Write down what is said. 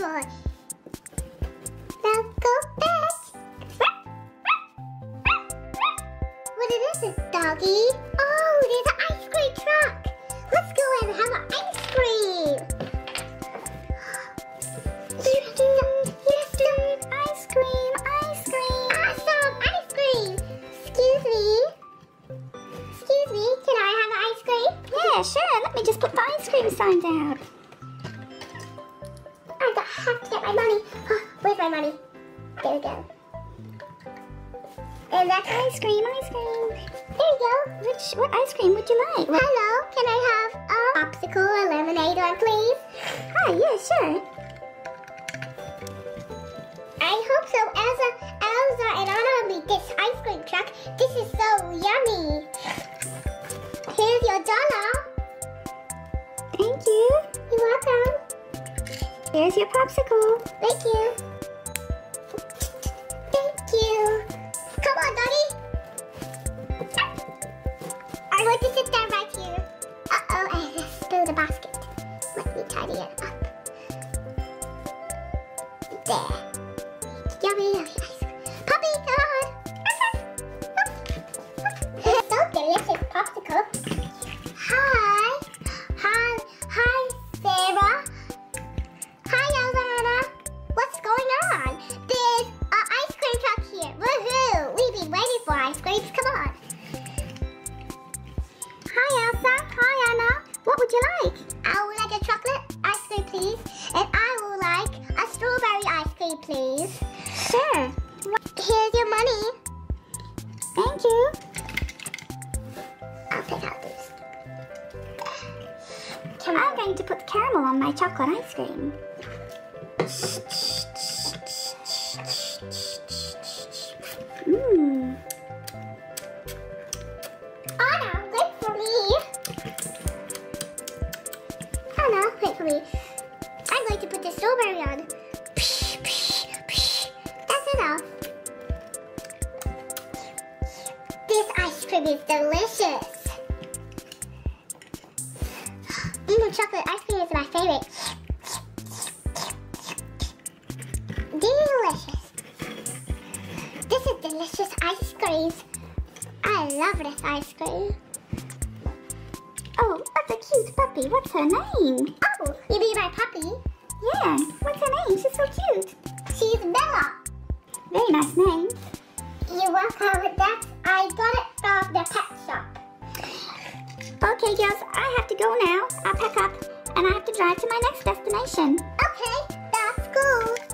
Now go fetch. What is this, doggy? Oh, there's an ice cream truck. Let's go and have an ice cream. Ice cream, ice cream. Awesome, ice cream. Excuse me. Excuse me, can I have an ice cream? Yeah, sure. Let me just put the ice cream sign down. And that's Ice cream, ice cream. There you go. Which, what ice cream would you like? Hello, can I have a popsicle or lemonade one, please? Hi, yeah, sure. I hope so. Elsa, Elsa and will this ice cream truck. This is so yummy. Here's your dollar. Thank you. You're welcome. Here's your popsicle. Thank you. On, Daddy. I'm going to sit down right here. Uh-oh, I just spilled the basket. Let me tidy it up. There. Cream, please. Sure. Here's your money. Thank you. I'll pick out these. I'm going to put caramel on my chocolate ice cream. Is delicious. Mmm, chocolate ice cream is my favorite. Delicious. This is delicious ice cream. I love this ice cream. Oh, that's a cute puppy. What's her name? Oh, you mean my puppy? Yeah, what's her name? She's so cute. She's Bella. Very nice name. You're welcome. That's I got it from the pet shop. Okay, girls, I have to go now. I'll pack up and I have to drive to my next destination. Okay, that's cool.